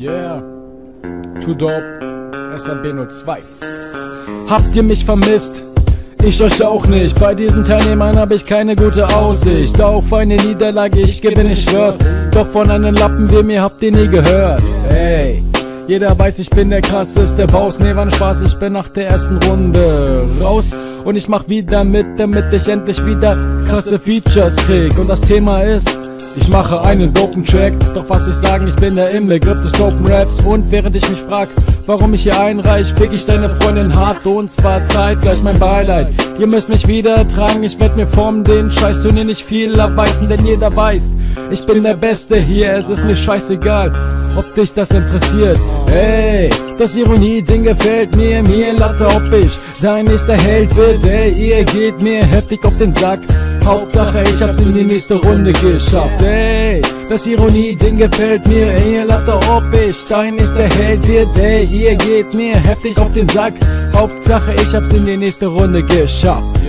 Too Dope, SAB02. Habt ihr mich vermisst? Ich euch auch nicht. Bei diesen Teilnehmern habe ich keine gute Aussicht. Auf eine Niederlage, ich gewinne, ich schwör's. Doch von einem Lappen wie mir habt ihr nie gehört. Ey. Jeder weiß, ich bin der krasseste Baus. Nee, war ein Spaß, ich bin nach der ersten Runde raus. Und ich mach wieder mit, damit ich endlich wieder krasse Features krieg. Und das Thema ist, ich mache einen dopen Track, doch was ich sagen, ich bin der Inbegriff des dopen Raps. Und während ich mich frag, warum ich hier einreich, fick ich deine Freundin hart und zwar zeitgleich mein Beileid. Ihr müsst mich wieder tragen, ich werd mir formen den Scheiß und nicht viel arbeiten, denn jeder weiß, ich bin der Beste hier, es ist mir scheißegal, ob dich das interessiert. Hey, das Ironie-Ding gefällt mir, mir Latte, ob ich dein nächster Held wird. Ey, ihr geht mir heftig auf den Sack. Hauptsache, ich hab's in die nächste Runde geschafft. Ey, das Ironie-Ding gefällt mir. Ey, Latte, ob ich dein nächster Held wird. Ey, ihr geht mir heftig auf den Sack. Hauptsache, ich hab's in die nächste Runde geschafft.